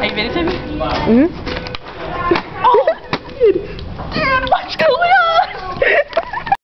Are you visiting Mm-hmm.